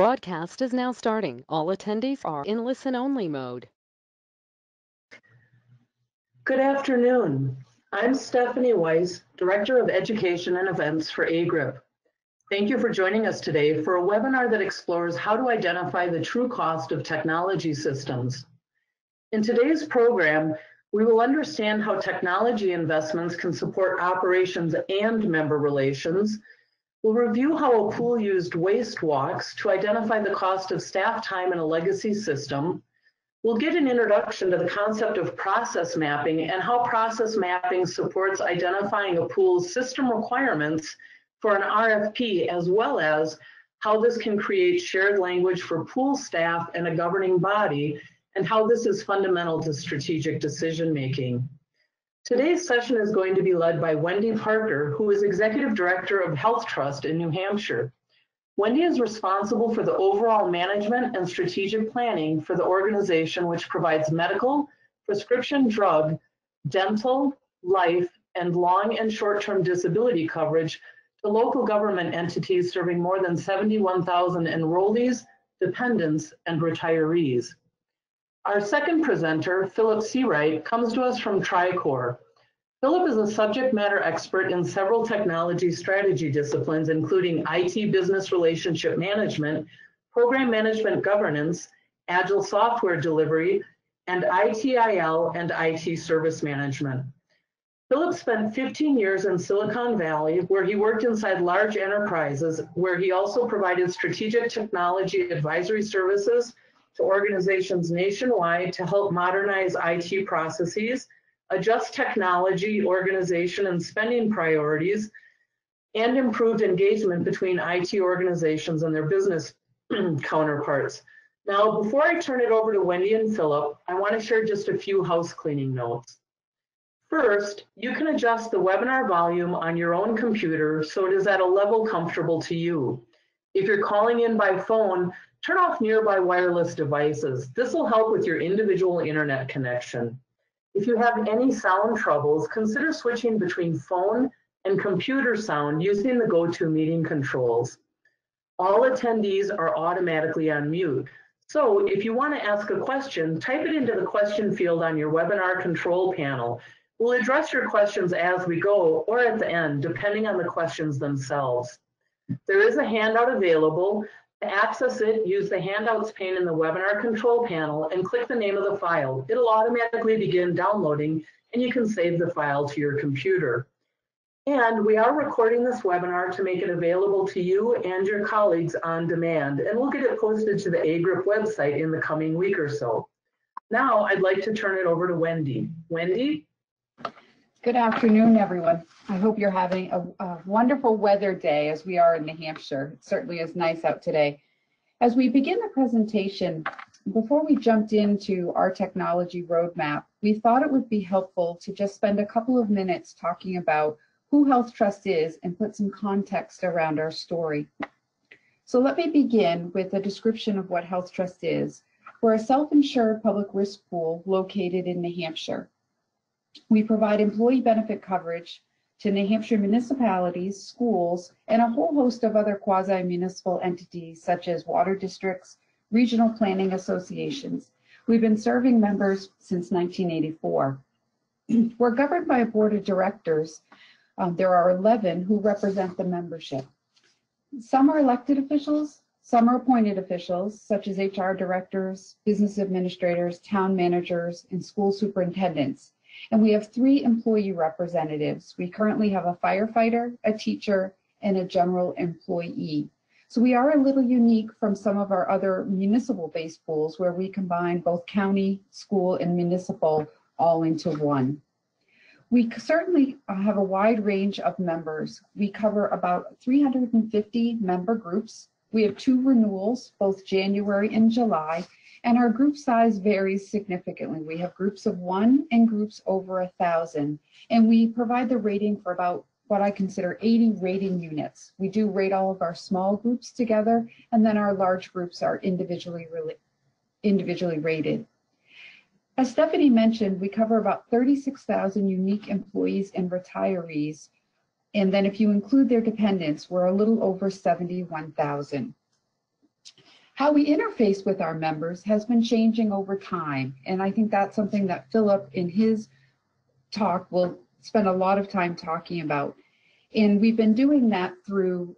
Broadcast is now starting. All attendees are in listen-only mode. Good afternoon. I'm Stephanie Weiss, Director of Education and Events for AGRIP. Thank you for joining us today for a webinar that explores how to identify the true cost of technology systems. In today's program, we will understand how technology investments can support operations and member relations. We'll review how a pool used waste walks to identify the cost of staff time in a legacy system. We'll get an introduction to the concept of process mapping and how process mapping supports identifying a pool's system requirements for an RFP, as well as how this can create shared language for pool staff and a governing body and how this is fundamental to strategic decision making. Today's session is going to be led by Wendy Parker, who is Executive Director of Health Trust in New Hampshire. Wendy is responsible for the overall management and strategic planning for the organization which provides medical, prescription drug, dental, life, and long and short-term disability coverage to local government entities serving more than 71,000 enrollees, dependents, and retirees. Our second presenter, Phillip Seawright, comes to us from TriCorps. Phillip is a subject matter expert in several technology strategy disciplines, including IT business relationship management, program management governance, agile software delivery, and ITIL and IT service management. Phillip spent 15 years in Silicon Valley, where he worked inside large enterprises, where he also provided strategic technology advisory services to organizations nationwide to help modernize IT processes, adjust technology, organization, and spending priorities, and improved engagement between IT organizations and their business counterparts. Now, before I turn it over to Wendy and Phillip, I want to share just a few house cleaning notes. First, you can adjust the webinar volume on your own computer so it is at a level comfortable to you. If you're calling in by phone, Turn off nearby wireless devices. This will help with your individual internet connection. If you have any sound troubles, consider switching between phone and computer sound using the GoToMeeting controls. All attendees are automatically on mute. So if you want to ask a question, type it into the question field on your webinar control panel. We'll address your questions as we go or at the end, depending on the questions themselves. There is a handout available to access it, use the handouts pane in the webinar control panel and click the name of the file. It'll automatically begin downloading and you can save the file to your computer. And we are recording this webinar to make it available to you and your colleagues on demand, and we'll get it posted to the AGRIP website in the coming week or so. Now I'd like to turn it over to Wendy. Wendy? Good afternoon, everyone. I hope you're having a, a, wonderful weather day as we are in New Hampshire. It certainly is nice out today. As we begin the presentation, before we jumped into our technology roadmap, we thought it would be helpful to just spend a couple of minutes talking about who Health Trust is and put some context around our story. So let me begin with a description of what Health Trust is. We're a self-insured public risk pool located in New Hampshire. We provide employee benefit coverage to New Hampshire municipalities, schools, and a whole host of other quasi-municipal entities such as water districts, regional planning associations. We've been serving members since 1984. We're governed by a board of directors. Um, there are 11 who represent the membership. Some are elected officials, some are appointed officials, such as HR directors, business administrators, town managers, and school superintendents. And we have three employee representatives. We currently have a firefighter, a teacher, and a general employee. So we are a little unique from some of our other municipal-based pools where we combine both county, school, and municipal all into one. We certainly have a wide range of members. We cover about 350 member groups. We have two renewals, both January and July, and our group size varies significantly. We have groups of one and groups over a thousand. And we provide the rating for about what I consider 80 rating units. We do rate all of our small groups together, and then our large groups are individually, really individually rated. As Stephanie mentioned, we cover about 36,000 unique employees and retirees. And then if you include their dependents, we're a little over 71,000. How we interface with our members has been changing over time. And I think that's something that Phillip in his talk will spend a lot of time talking about. And we've been doing that through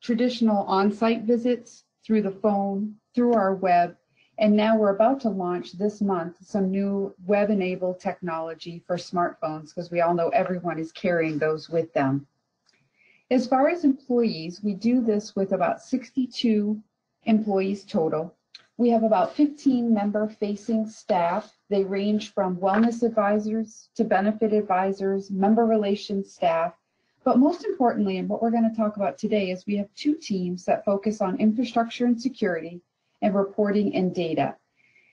traditional on-site visits, through the phone, through our web, and now we're about to launch this month some new web-enabled technology for smartphones because we all know everyone is carrying those with them. As far as employees, we do this with about 62 employees total. We have about 15 member-facing staff. They range from wellness advisors to benefit advisors, member relations staff, but most importantly, and what we're going to talk about today, is we have two teams that focus on infrastructure and security and reporting and data.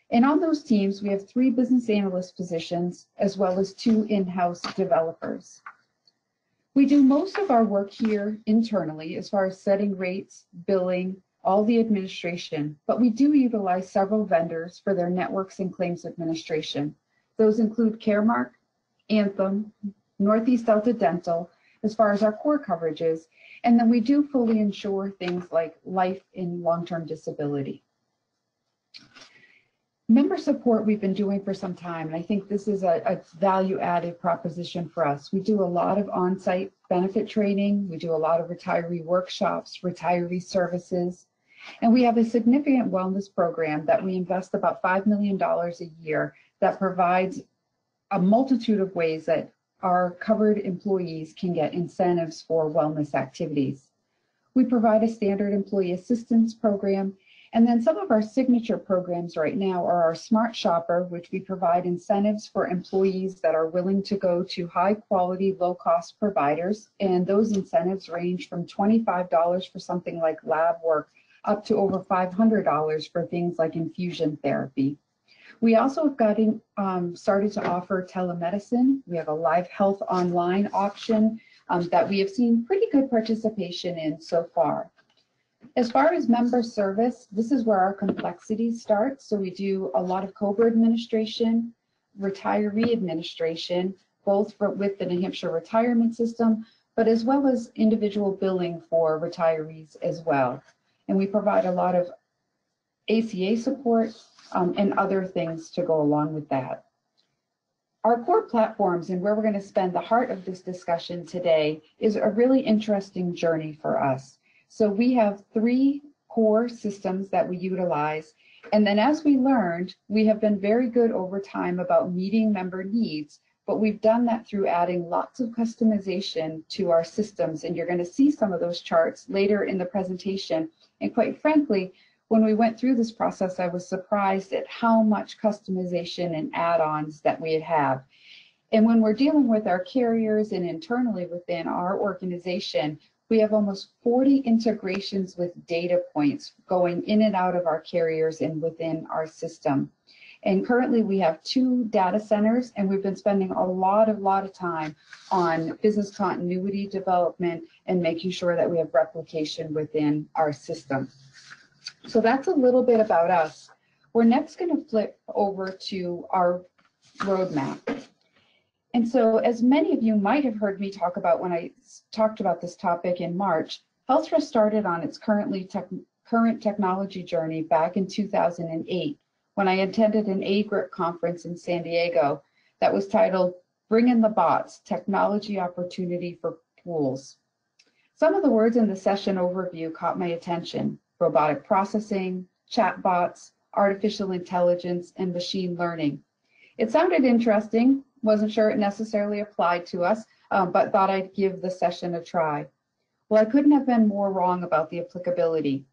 And on those teams, we have three business analyst positions as well as two in-house developers. We do most of our work here internally as far as setting rates, billing, all the administration, but we do utilize several vendors for their networks and claims administration. Those include Caremark, Anthem, Northeast Delta Dental, as far as our core coverages. And then we do fully insure things like life and long-term disability. Member support we've been doing for some time, and I think this is a, a value-added proposition for us. We do a lot of on-site benefit training. We do a lot of retiree workshops, retiree services, and we have a significant wellness program that we invest about $5 million a year that provides a multitude of ways that our covered employees can get incentives for wellness activities. We provide a standard employee assistance program, and then some of our signature programs right now are our Smart Shopper, which we provide incentives for employees that are willing to go to high quality, low cost providers. And those incentives range from $25 for something like lab work up to over $500 for things like infusion therapy. We also have gotten um, started to offer telemedicine. We have a live health online option um, that we have seen pretty good participation in so far. As far as member service, this is where our complexity starts. So we do a lot of COBRA administration, retiree administration, both for, with the New Hampshire retirement system, but as well as individual billing for retirees as well. And we provide a lot of ACA support, um, and other things to go along with that. Our core platforms and where we're going to spend the heart of this discussion today is a really interesting journey for us. So we have three core systems that we utilize. And then as we learned, we have been very good over time about meeting member needs, but we've done that through adding lots of customization to our systems. And you're going to see some of those charts later in the presentation. And quite frankly, when we went through this process, I was surprised at how much customization and add-ons that we have. And when we're dealing with our carriers and internally within our organization, we have almost 40 integrations with data points going in and out of our carriers and within our system. And currently we have two data centers and we've been spending a lot of lot of time on business continuity development and making sure that we have replication within our system. So that's a little bit about us. We're next going to flip over to our roadmap. And so as many of you might have heard me talk about when I talked about this topic in March, HealthTrust started on its currently tech, current technology journey back in 2008 when I attended an AGRIP conference in San Diego that was titled Bring in the Bots, Technology Opportunity for Pools. Some of the words in the session overview caught my attention robotic processing, chatbots, artificial intelligence, and machine learning. It sounded interesting, wasn't sure it necessarily applied to us, um, but thought I'd give the session a try. Well, I couldn't have been more wrong about the applicability.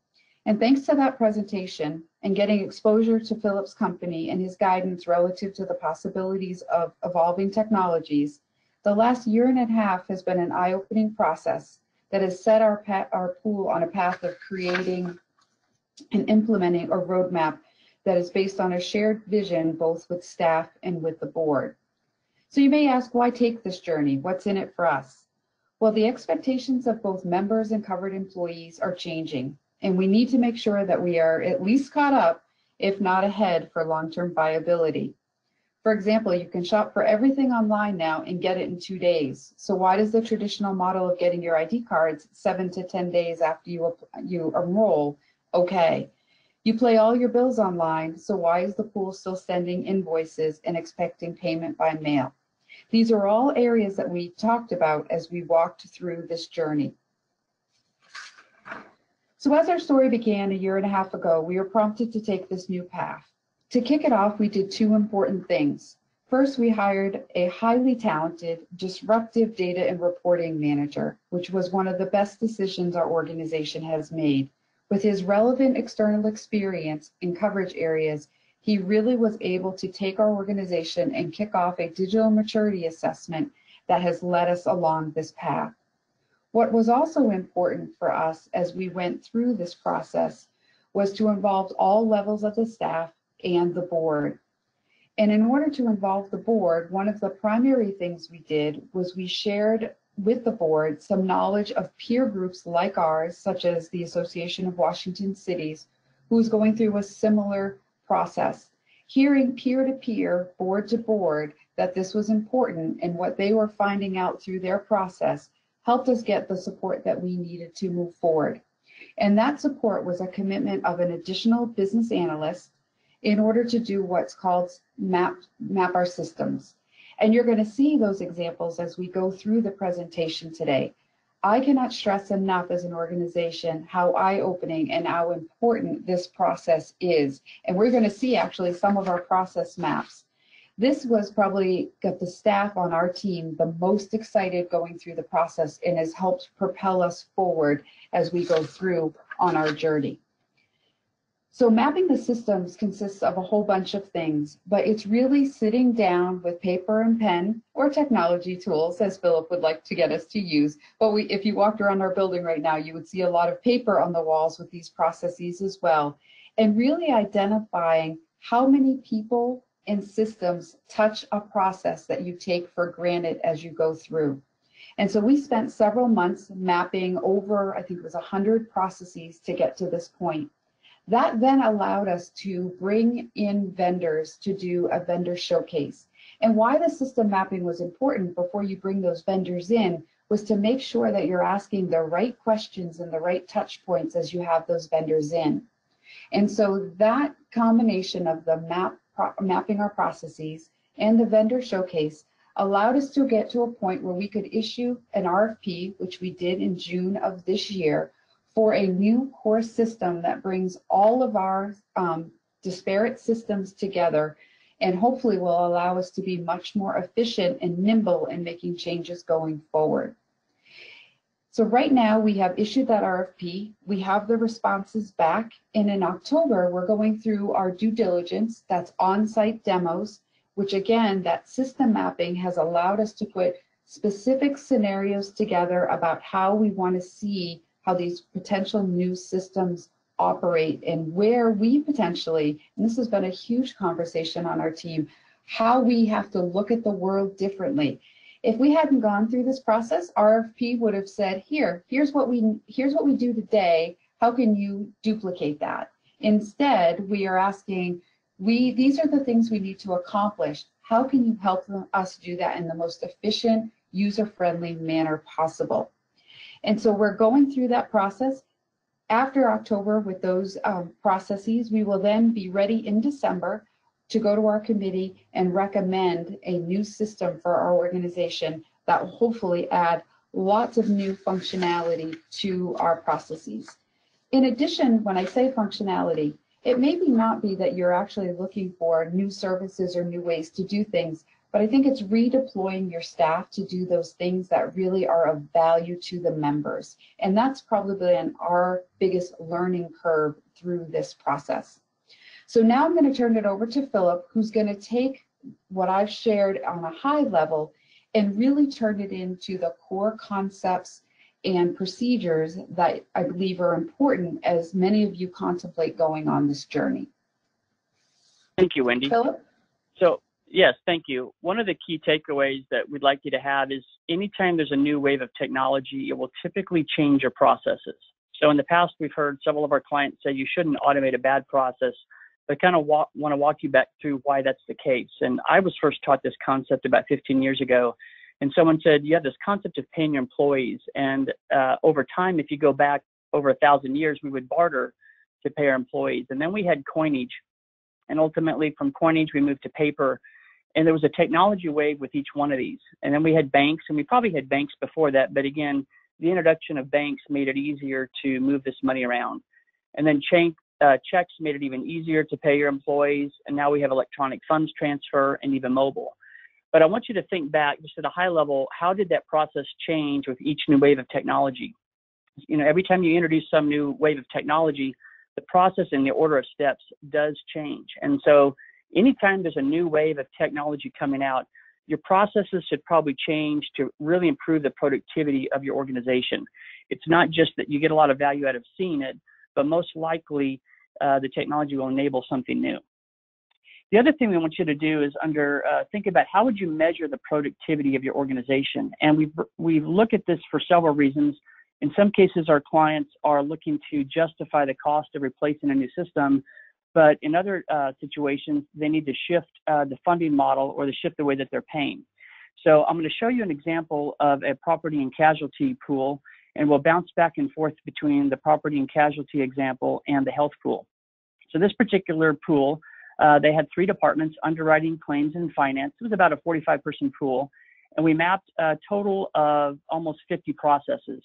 And thanks to that presentation and getting exposure to Phillip's company and his guidance relative to the possibilities of evolving technologies, the last year and a half has been an eye-opening process that has set our, our pool on a path of creating and implementing a roadmap that is based on a shared vision both with staff and with the board. So you may ask, why take this journey? What's in it for us? Well, the expectations of both members and covered employees are changing, and we need to make sure that we are at least caught up, if not ahead, for long-term viability. For example, you can shop for everything online now and get it in two days. So why does the traditional model of getting your ID cards seven to 10 days after you, you enroll okay? You pay all your bills online, so why is the pool still sending invoices and expecting payment by mail? These are all areas that we talked about as we walked through this journey. So as our story began a year and a half ago, we were prompted to take this new path. To kick it off, we did two important things. First, we hired a highly talented, disruptive data and reporting manager, which was one of the best decisions our organization has made. With his relevant external experience in coverage areas, he really was able to take our organization and kick off a digital maturity assessment that has led us along this path. What was also important for us as we went through this process was to involve all levels of the staff and the board. And in order to involve the board, one of the primary things we did was we shared with the board some knowledge of peer groups like ours, such as the Association of Washington Cities, who's going through a similar process. Hearing peer to peer, board to board, that this was important and what they were finding out through their process helped us get the support that we needed to move forward. And that support was a commitment of an additional business analyst in order to do what's called map, map our systems. And you're going to see those examples as we go through the presentation today. I cannot stress enough as an organization how eye-opening and how important this process is. And we're going to see actually some of our process maps. This was probably got the staff on our team the most excited going through the process and has helped propel us forward as we go through on our journey. So mapping the systems consists of a whole bunch of things, but it's really sitting down with paper and pen or technology tools, as Phillip would like to get us to use. But we, if you walked around our building right now, you would see a lot of paper on the walls with these processes as well. And really identifying how many people and systems touch a process that you take for granted as you go through. And so we spent several months mapping over, I think it was 100 processes to get to this point. That then allowed us to bring in vendors to do a vendor showcase. And why the system mapping was important before you bring those vendors in was to make sure that you're asking the right questions and the right touch points as you have those vendors in. And so that combination of the map, mapping our processes and the vendor showcase allowed us to get to a point where we could issue an RFP, which we did in June of this year, for a new core system that brings all of our um, disparate systems together and hopefully will allow us to be much more efficient and nimble in making changes going forward. So right now we have issued that RFP, we have the responses back, and in October we're going through our due diligence, that's on-site demos, which again, that system mapping has allowed us to put specific scenarios together about how we want to see how these potential new systems operate and where we potentially, and this has been a huge conversation on our team, how we have to look at the world differently. If we hadn't gone through this process, RFP would have said, here, here's what we here's what we do today. How can you duplicate that? Instead, we are asking, we these are the things we need to accomplish. How can you help us do that in the most efficient, user-friendly manner possible? And so we're going through that process. After October with those um, processes, we will then be ready in December to go to our committee and recommend a new system for our organization that will hopefully add lots of new functionality to our processes. In addition, when I say functionality, it may be not be that you're actually looking for new services or new ways to do things, but I think it's redeploying your staff to do those things that really are of value to the members. And that's probably been our biggest learning curve through this process. So now I'm going to turn it over to Phillip, who's going to take what I've shared on a high level and really turn it into the core concepts and procedures that I believe are important as many of you contemplate going on this journey. Thank you, Wendy. Phillip? So Yes, thank you. One of the key takeaways that we'd like you to have is anytime there's a new wave of technology, it will typically change your processes. So in the past, we've heard several of our clients say you shouldn't automate a bad process, but kind of want to walk you back through why that's the case. And I was first taught this concept about 15 years ago. And someone said, you have this concept of paying your employees. And uh, over time, if you go back over a thousand years, we would barter to pay our employees. And then we had coinage. And ultimately, from coinage, we moved to paper. And there was a technology wave with each one of these. And then we had banks, and we probably had banks before that. But again, the introduction of banks made it easier to move this money around. And then check, uh, checks made it even easier to pay your employees. And now we have electronic funds transfer and even mobile. But I want you to think back just at a high level, how did that process change with each new wave of technology? You know, every time you introduce some new wave of technology, the process and the order of steps does change. And so anytime there's a new wave of technology coming out, your processes should probably change to really improve the productivity of your organization. It's not just that you get a lot of value out of seeing it, but most likely uh, the technology will enable something new. The other thing we want you to do is under uh, think about how would you measure the productivity of your organization, and we we look at this for several reasons. In some cases, our clients are looking to justify the cost of replacing a new system, but in other uh, situations, they need to shift uh, the funding model or to shift the way that they're paying. So I'm going to show you an example of a property and casualty pool, and we'll bounce back and forth between the property and casualty example and the health pool. So this particular pool uh, they had three departments, underwriting, claims, and finance. It was about a 45 person pool. And we mapped a total of almost 50 processes.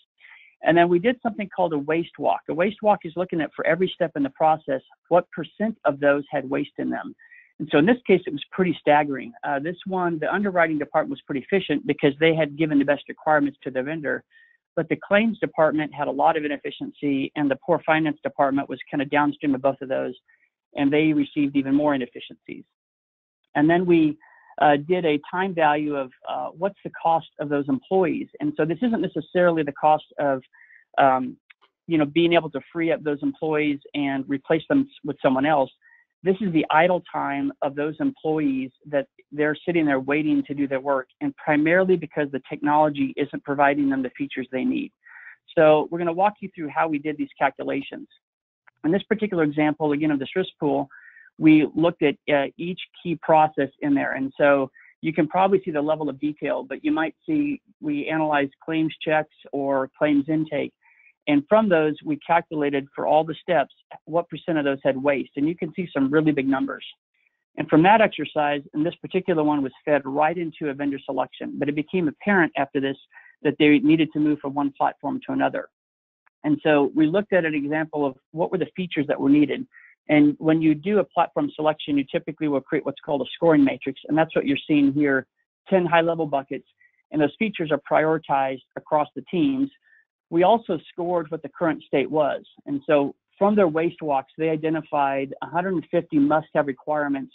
And then we did something called a waste walk. A waste walk is looking at for every step in the process, what percent of those had waste in them. And so in this case, it was pretty staggering. Uh, this one, the underwriting department was pretty efficient because they had given the best requirements to the vendor. But the claims department had a lot of inefficiency, and the poor finance department was kind of downstream of both of those and they received even more inefficiencies. And then we uh, did a time value of uh, what's the cost of those employees. And so this isn't necessarily the cost of, um, you know, being able to free up those employees and replace them with someone else. This is the idle time of those employees that they're sitting there waiting to do their work, and primarily because the technology isn't providing them the features they need. So we're going to walk you through how we did these calculations. In this particular example, again, of this risk pool, we looked at uh, each key process in there. And so you can probably see the level of detail, but you might see we analyzed claims checks or claims intake. And from those, we calculated for all the steps what percent of those had waste. And you can see some really big numbers. And from that exercise, and this particular one was fed right into a vendor selection, but it became apparent after this that they needed to move from one platform to another. And so we looked at an example of what were the features that were needed. And when you do a platform selection, you typically will create what's called a scoring matrix. And that's what you're seeing here 10 high level buckets. And those features are prioritized across the teams. We also scored what the current state was. And so from their waste walks, they identified 150 must have requirements.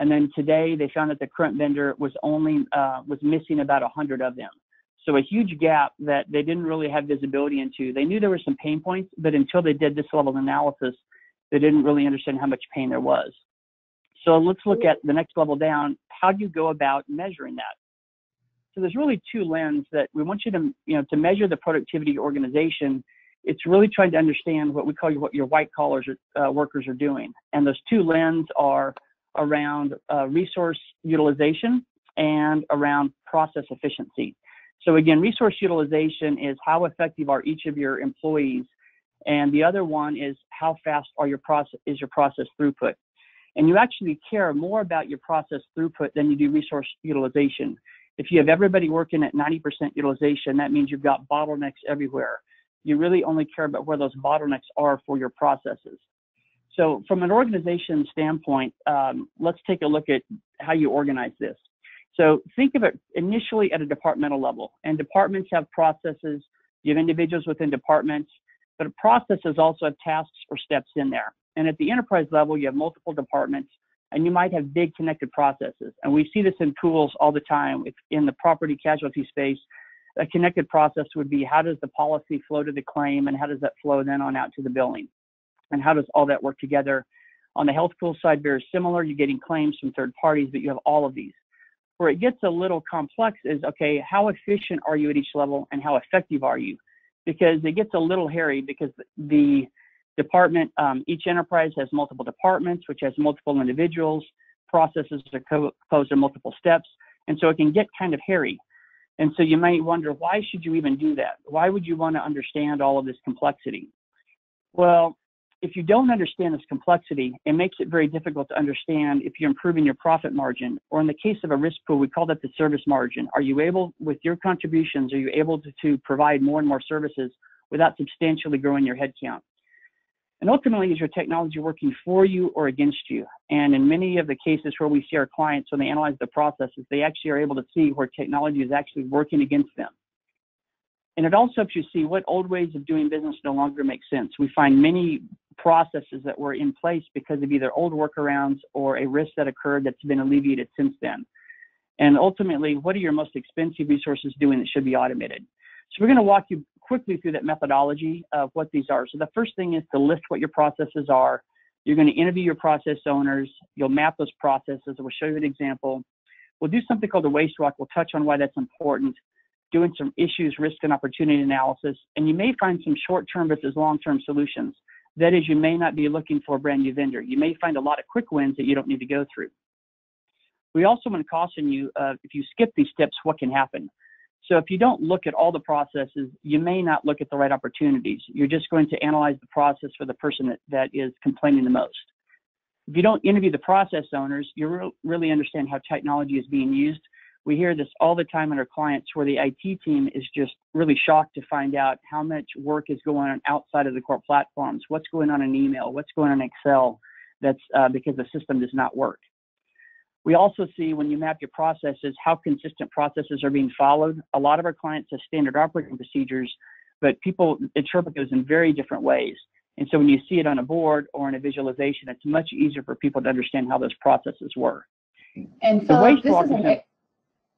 And then today they found that the current vendor was only uh, was missing about 100 of them. So a huge gap that they didn't really have visibility into. They knew there were some pain points, but until they did this level of analysis, they didn't really understand how much pain there was. So let's look at the next level down. How do you go about measuring that? So there's really two lenses that we want you to, you know, to measure the productivity organization. It's really trying to understand what we call your, what your white collars uh, workers are doing. And those two lenses are around uh, resource utilization and around process efficiency. So again, resource utilization is how effective are each of your employees, and the other one is how fast are your process is your process throughput. And you actually care more about your process throughput than you do resource utilization. If you have everybody working at 90% utilization, that means you've got bottlenecks everywhere. You really only care about where those bottlenecks are for your processes. So from an organization standpoint, um, let's take a look at how you organize this. So think of it initially at a departmental level, and departments have processes. You have individuals within departments, but processes also have tasks or steps in there. And at the enterprise level, you have multiple departments, and you might have big connected processes. And we see this in pools all the time. If in the property casualty space, a connected process would be how does the policy flow to the claim, and how does that flow then on out to the billing, and how does all that work together? On the health pool side, very similar. You're getting claims from third parties, but you have all of these. Where it gets a little complex is okay, how efficient are you at each level and how effective are you? Because it gets a little hairy because the department, um, each enterprise has multiple departments, which has multiple individuals, processes are composed of multiple steps, and so it can get kind of hairy. And so you might wonder, why should you even do that? Why would you want to understand all of this complexity? Well, if you don't understand this complexity, it makes it very difficult to understand if you're improving your profit margin, or in the case of a risk pool, we call that the service margin. Are you able, with your contributions, are you able to, to provide more and more services without substantially growing your headcount? And ultimately, is your technology working for you or against you? And in many of the cases where we see our clients, when they analyze the processes, they actually are able to see where technology is actually working against them. And it also helps you see what old ways of doing business no longer make sense. We find many processes that were in place because of either old workarounds or a risk that occurred that's been alleviated since then. And ultimately, what are your most expensive resources doing that should be automated? So we're going to walk you quickly through that methodology of what these are. So the first thing is to list what your processes are. You're going to interview your process owners. You'll map those processes. We'll show you an example. We'll do something called a waste walk. We'll touch on why that's important doing some issues, risk, and opportunity analysis, and you may find some short-term versus long-term solutions. That is, you may not be looking for a brand new vendor. You may find a lot of quick wins that you don't need to go through. We also want to caution you, uh, if you skip these steps, what can happen. So if you don't look at all the processes, you may not look at the right opportunities. You're just going to analyze the process for the person that, that is complaining the most. If you don't interview the process owners, you re really understand how technology is being used we hear this all the time in our clients where the IT team is just really shocked to find out how much work is going on outside of the core platforms. What's going on in email? What's going on in Excel? That's uh, because the system does not work. We also see when you map your processes how consistent processes are being followed. A lot of our clients have standard operating procedures, but people interpret those in very different ways. And so when you see it on a board or in a visualization, it's much easier for people to understand how those processes work. And so this is an,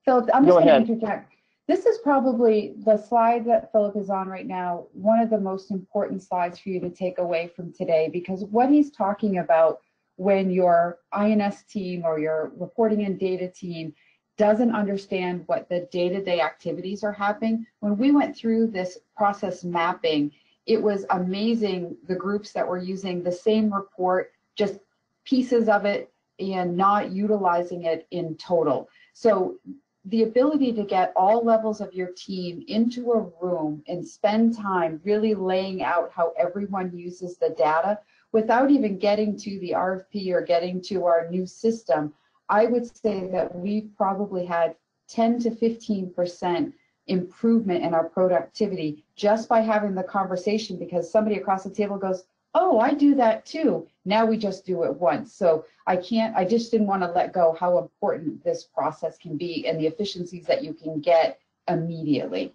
Phillip, I'm just going to interject. This is probably the slide that Phillip is on right now, one of the most important slides for you to take away from today, because what he's talking about when your INS team or your reporting and data team doesn't understand what the day-to-day activities are happening. When we went through this process mapping, it was amazing the groups that were using the same report, just pieces of it and not utilizing it in total. So the ability to get all levels of your team into a room and spend time really laying out how everyone uses the data without even getting to the RFP or getting to our new system, I would say that we've probably had 10 to 15% improvement in our productivity just by having the conversation because somebody across the table goes, oh, I do that too. Now we just do it once. So I can't, I just didn't want to let go how important this process can be and the efficiencies that you can get immediately.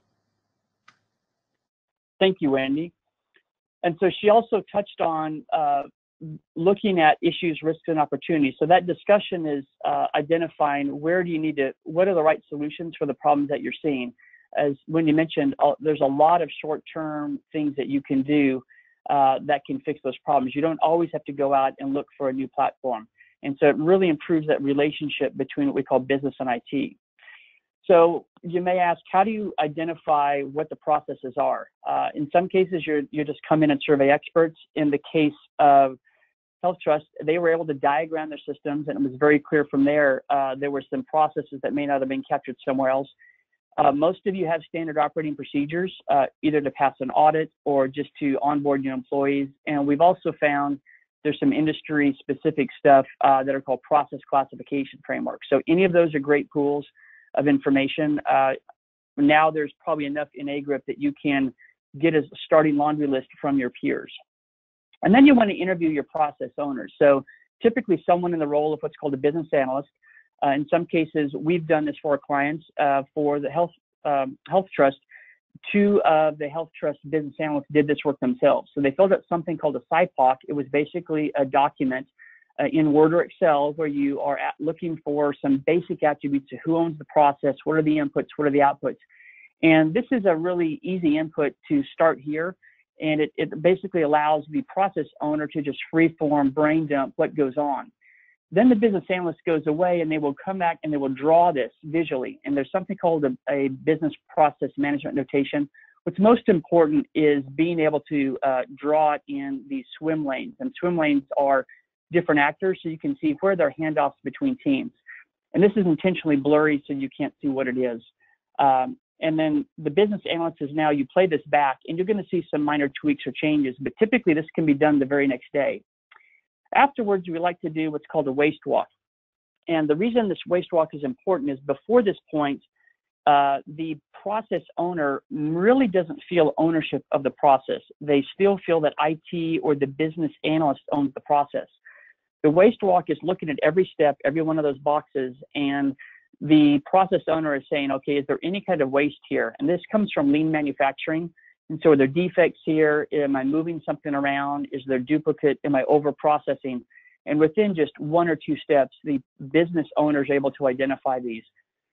Thank you, Wendy. And so she also touched on uh, looking at issues, risks, and opportunities. So that discussion is uh, identifying where do you need to, what are the right solutions for the problems that you're seeing. As Wendy mentioned, there's a lot of short-term things that you can do uh, that can fix those problems. You don't always have to go out and look for a new platform. And so it really improves that relationship between what we call business and IT. So you may ask, how do you identify what the processes are? Uh, in some cases, you're, you just come in and survey experts. In the case of Health Trust, they were able to diagram their systems, and it was very clear from there uh, there were some processes that may not have been captured somewhere else. Uh, most of you have standard operating procedures, uh, either to pass an audit or just to onboard new employees. And we've also found there's some industry specific stuff uh, that are called process classification frameworks. So any of those are great pools of information. Uh, now there's probably enough in AGRIP that you can get a starting laundry list from your peers. And then you want to interview your process owners. So typically someone in the role of what's called a business analyst uh, in some cases, we've done this for our clients uh, for the health um, health trust. Two of the health trust business analysts did this work themselves. So they filled out something called a SIPOC. It was basically a document in Word or Excel where you are looking for some basic attributes of who owns the process, what are the inputs, what are the outputs. And this is a really easy input to start here. And it, it basically allows the process owner to just freeform brain dump what goes on. Then the business analyst goes away and they will come back and they will draw this visually. And there's something called a, a business process management notation. What's most important is being able to uh, draw it in these swim lanes. And swim lanes are different actors, so you can see where there are handoffs between teams. And this is intentionally blurry so you can't see what it is. Um, And then the business analyst is now you play this back and you're going to see some minor tweaks or changes, but typically this can be done the very next day. Afterwards, we like to do what's called a waste walk. And the reason this waste walk is important is before this point, uh, the process owner really doesn't feel ownership of the process. They still feel that IT or the business analyst owns the process. The waste walk is looking at every step, every one of those boxes, and the process owner is saying, okay, is there any kind of waste here? And this comes from lean manufacturing. And so are there defects here? Am I moving something around? Is there duplicate? Am I over processing? And within just one or two steps, the business owner is able to identify these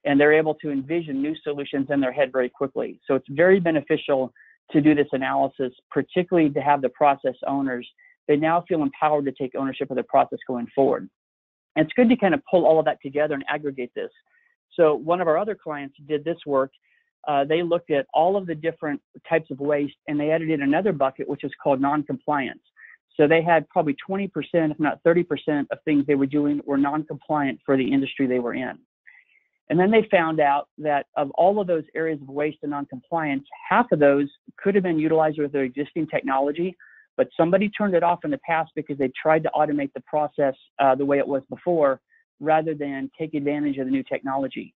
and they're able to envision new solutions in their head very quickly. So it's very beneficial to do this analysis, particularly to have the process owners. They now feel empowered to take ownership of the process going forward. And it's good to kind of pull all of that together and aggregate this. So one of our other clients did this work. Uh, they looked at all of the different types of waste and they added in another bucket, which is called non-compliance. So they had probably 20%, if not 30% of things they were doing were non-compliant for the industry they were in. And then they found out that of all of those areas of waste and noncompliance, half of those could have been utilized with their existing technology, but somebody turned it off in the past because they tried to automate the process uh, the way it was before rather than take advantage of the new technology.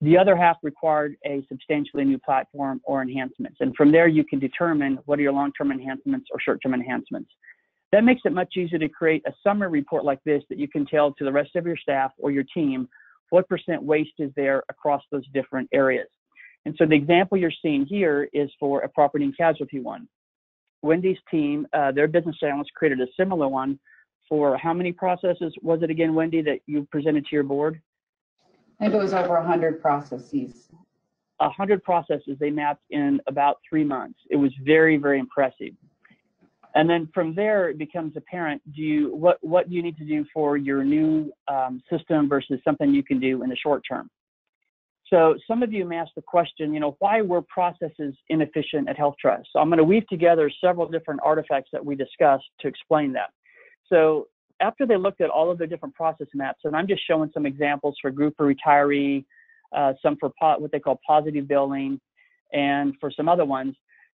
The other half required a substantially new platform or enhancements. And from there, you can determine what are your long-term enhancements or short-term enhancements. That makes it much easier to create a summary report like this that you can tell to the rest of your staff or your team what percent waste is there across those different areas. And so the example you're seeing here is for a property and casualty one. Wendy's team, uh, their business analyst created a similar one for how many processes was it again, Wendy, that you presented to your board? I think it was over 100 processes. 100 processes they mapped in about three months. It was very, very impressive. And then from there, it becomes apparent, do you, what, what do you need to do for your new um, system versus something you can do in the short term? So some of you may ask the question, you know, why were processes inefficient at Health HealthTrust? So I'm going to weave together several different artifacts that we discussed to explain that. So after they looked at all of the different process maps, and I'm just showing some examples for group or retiree, uh, some for what they call positive billing, and for some other ones,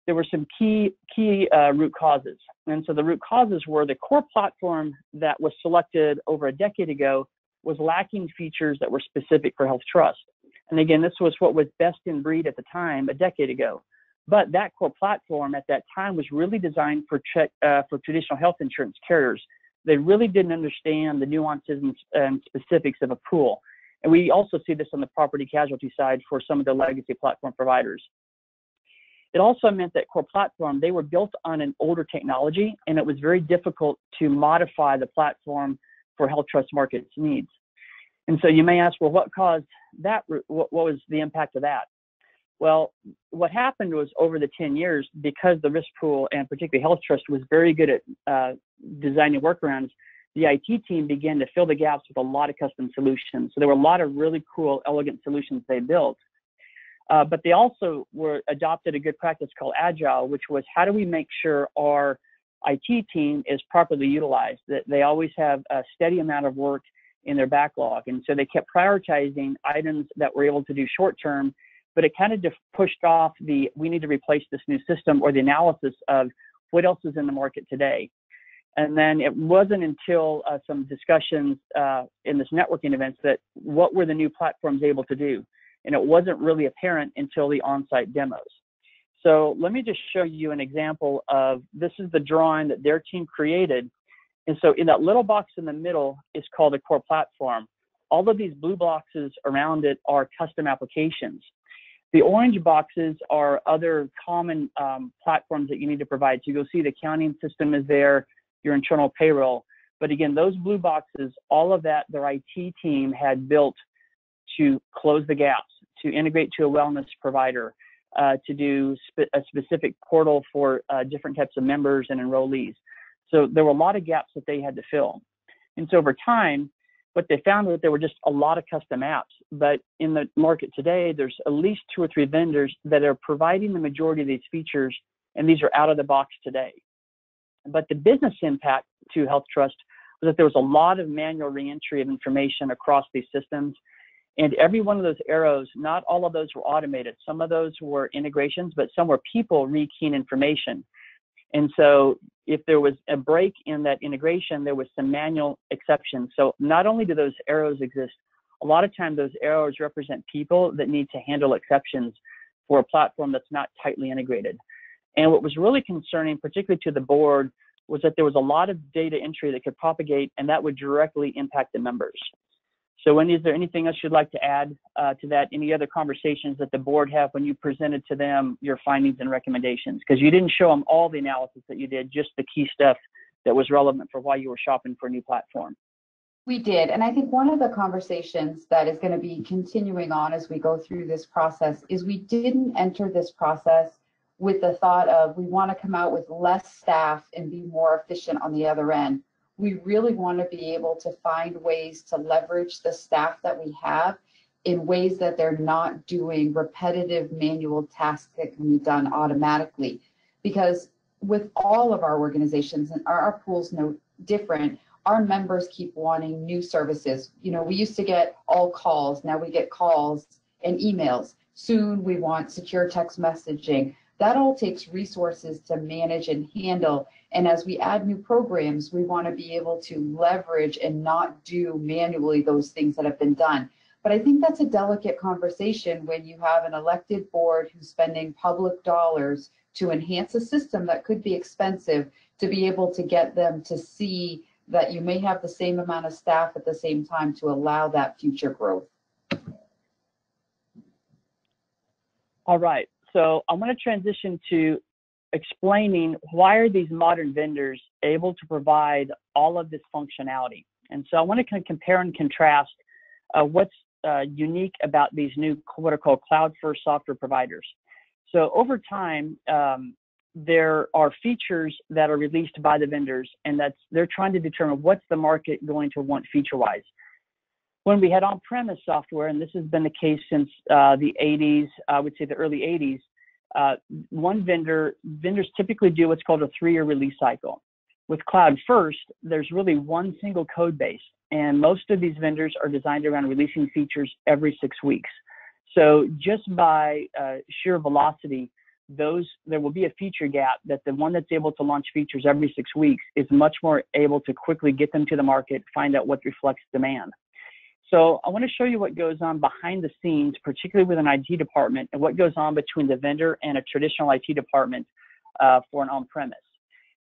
there were some key key uh, root causes. And so the root causes were the core platform that was selected over a decade ago was lacking features that were specific for HealthTrust. And again, this was what was best in breed at the time a decade ago. But that core platform at that time was really designed for uh, for traditional health insurance carriers. They really didn't understand the nuances and, and specifics of a pool. And we also see this on the property casualty side for some of the legacy platform providers. It also meant that core platform, they were built on an older technology and it was very difficult to modify the platform for health trust markets needs. And so you may ask, well, what caused that? What, what was the impact of that? Well, what happened was over the 10 years, because the risk pool and particularly Health Trust was very good at uh, designing workarounds, the IT team began to fill the gaps with a lot of custom solutions. So there were a lot of really cool, elegant solutions they built. Uh, but they also were adopted a good practice called agile, which was how do we make sure our IT team is properly utilized, that they always have a steady amount of work in their backlog. And so they kept prioritizing items that were able to do short term, but it kind of pushed off the we need to replace this new system or the analysis of what else is in the market today. And then it wasn't until uh, some discussions uh, in this networking events that what were the new platforms able to do? and it wasn't really apparent until the on-site demos. So let me just show you an example of this is the drawing that their team created. And so in that little box in the middle is called a core platform. All of these blue boxes around it are custom applications. The orange boxes are other common um, platforms that you need to provide. So you'll see the accounting system is there, your internal payroll. But again, those blue boxes, all of that their IT team had built to close the gaps to integrate to a wellness provider, uh, to do spe- a specific portal for uh, different types of members and enrollees. So there were a lot of gaps that they had to fill. And so over time, what they found was that there were just a lot of custom apps. But in the market today, there's at least two or three vendors that are providing the majority of these features, and these are out of the box today. But the business impact to HealthTrust was that there was a lot of manual reentry of information across these systems And every one of those arrows, not all of those were automated. Some of those were integrations, but some were people rekeying information. And so if there was a break in that integration, there was some manual exceptions. So not only do those arrows exist, a lot of times those arrows represent people that need to handle exceptions for a platform that's not tightly integrated. And what was really concerning, particularly to the board, was that there was a lot of data entry that could propagate and that would directly impact the members. So Wendy, is there anything else you'd like to add uh, to that? Any other conversations that the board have when you presented to them your findings and recommendations? Because you didn't show them all the analysis that you did, just the key stuff that was relevant for why you were shopping for a new platform. We did. And I think one of the conversations that is going to be continuing on as we go through this process is we didn't enter this process with the thought of we want to come out with less staff and be more efficient on the other end. We really want to be able to find ways to leverage the staff that we have in ways that they're not doing repetitive manual tasks that can be done automatically. Because with all of our organizations, and our, our pool's no different, our members keep wanting new services. You know, we used to get all calls, now we get calls and emails. Soon we want secure text messaging. That all takes resources to manage and handle. And as we add new programs, we want to be able to leverage and not do manually those things that have been done. But I think that's a delicate conversation when you have an elected board who's spending public dollars to enhance a system that could be expensive to be able to get them to see that you may have the same amount of staff at the same time to allow that future growth. All right. So I'm going to transition to explaining why are these modern vendors able to provide all of this functionality. And so I want to kind of compare and contrast uh, what's uh, unique about these new what are called cloud first software providers. So over time, um, there are features that are released by the vendors, and that's they're trying to determine what's the market going to want feature-wise when we had on-premise software, and this has been the case since uh, the 80s, I would say the early 80s, uh, one vendor, vendors typically do what's called a three-year release cycle. With Cloud First, there's really one single code base, and most of these vendors are designed around releasing features every six weeks. So just by uh, sheer velocity, those there will be a feature gap that the one that's able to launch features every six weeks is much more able to quickly get them to the market, find out what reflects demand. So I want to show you what goes on behind the scenes, particularly with an IT department, and what goes on between the vendor and a traditional IT department uh, for an on-premise.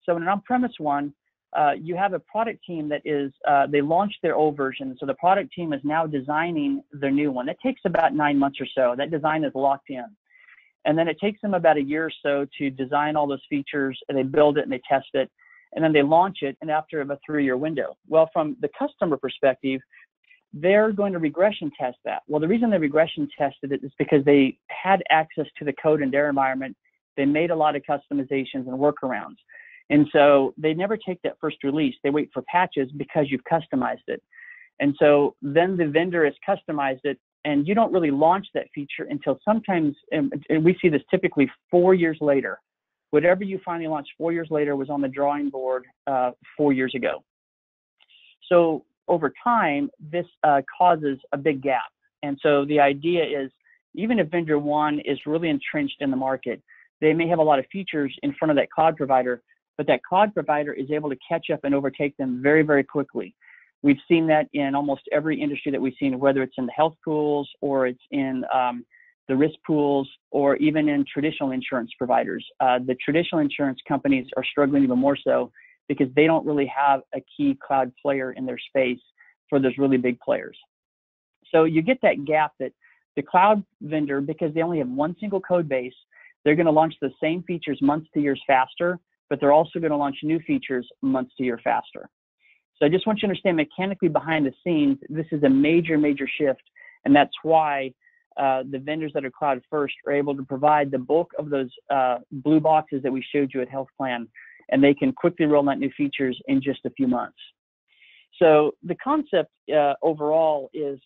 So in an on-premise one, uh, you have a product team that is, uh, they launched their old version. So the product team is now designing their new one. It takes about nine months or so. That design is locked in. And then it takes them about a year or so to design all those features and they build it and they test it. And then they launch it and after a three year window. Well, from the customer perspective, they're going to regression test that. Well, the reason they regression tested it is because they had access to the code in their environment. They made a lot of customizations and workarounds. And so they never take that first release. They wait for patches because you've customized it. And so then the vendor has customized it and you don't really launch that feature until sometimes, and we see this typically four years later. Whatever you finally launched four years later was on the drawing board uh, four years ago. So over time, this uh, causes a big gap. And so the idea is even if vendor one is really entrenched in the market, they may have a lot of features in front of that cloud provider, but that cloud provider is able to catch up and overtake them very, very quickly. We've seen that in almost every industry that we've seen, whether it's in the health pools or it's in um, the risk pools or even in traditional insurance providers. Uh, the traditional insurance companies are struggling even more so because they don't really have a key cloud player in their space for those really big players. So you get that gap that the cloud vendor, because they only have one single code base, they're going to launch the same features months to years faster, but they're also going to launch new features months to year faster. So I just want you to understand mechanically behind the scenes, this is a major, major shift. And that's why uh, the vendors that are cloud first are able to provide the bulk of those uh, blue boxes that we showed you at Health Plan and they can quickly roll out new features in just a few months. So the concept uh, overall is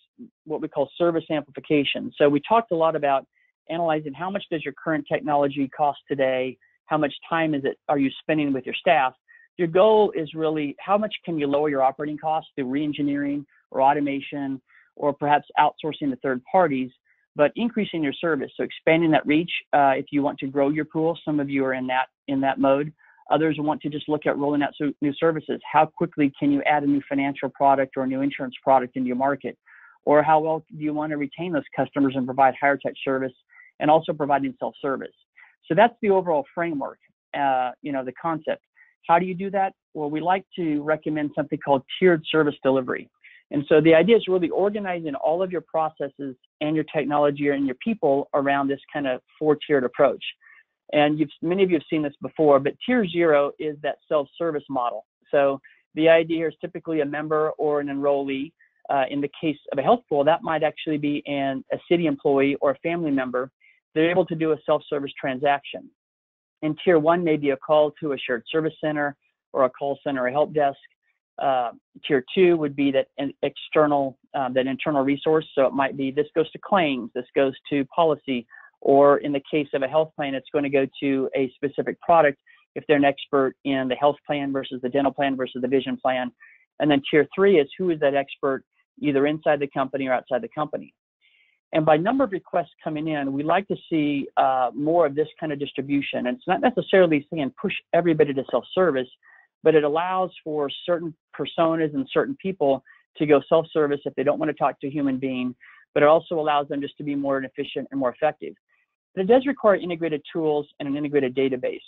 what we call service amplification. So we talked a lot about analyzing how much does your current technology cost today, how much time is it are you spending with your staff. Your goal is really how much can you lower your operating costs through reengineering or automation or perhaps outsourcing to third parties, but increasing your service. So expanding that reach. Uh, if you want to grow your pool, some of you are in that in that mode. Others want to just look at rolling out new services. How quickly can you add a new financial product or a new insurance product into your market? Or how well do you want to retain those customers and provide higher touch service and also providing self-service? So that's the overall framework, uh, you know, the concept. How do you do that? Well, we like to recommend something called tiered service delivery. And so the idea is really organizing all of your processes and your technology and your people around this kind of four tiered approach. And you've, many of you have seen this before, but tier zero is that self service model. So the idea is typically a member or an enrollee. Uh, in the case of a health pool, that might actually be an, a city employee or a family member. They're able to do a self service transaction. And tier one may be a call to a shared service center or a call center or help desk. Uh, tier two would be that an external, um, that internal resource. So it might be this goes to claims, this goes to policy, or in the case of a health plan, it's going to go to a specific product if they're an expert in the health plan versus the dental plan versus the vision plan. And then tier three is who is that expert either inside the company or outside the company. And by number of requests coming in, we like to see uh, more of this kind of distribution. And it's not necessarily saying push everybody to self-service, but it allows for certain personas and certain people to go self-service if they don't want to talk to a human being, but it also allows them just to be more efficient and more effective. But it does require integrated tools and an integrated database.